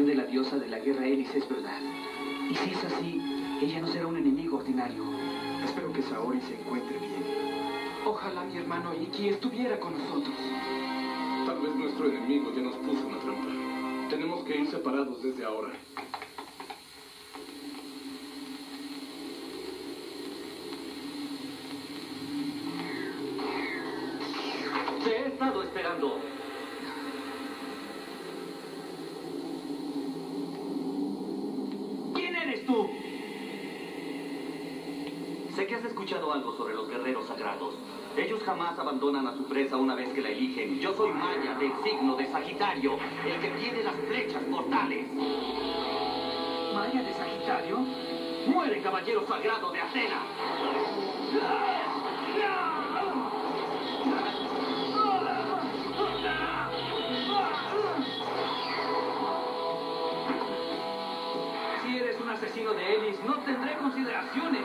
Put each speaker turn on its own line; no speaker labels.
de la diosa de la guerra Eris es verdad. Y si es así, ella no será un enemigo ordinario.
Espero que Saori se encuentre bien.
Ojalá mi hermano Iki estuviera con nosotros.
Tal vez nuestro enemigo ya nos puso una trampa. Tenemos que ir separados desde ahora.
Te he estado esperando. Tú? Sé que has escuchado algo sobre los guerreros sagrados. Ellos jamás abandonan a su presa una vez que la eligen. Yo soy Maya, del signo de Sagitario, el que tiene las flechas mortales.
¿Maya de Sagitario?
¡Muere, caballero sagrado de Atena!
Asesino de Elis, no tendré consideraciones.